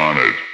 on it.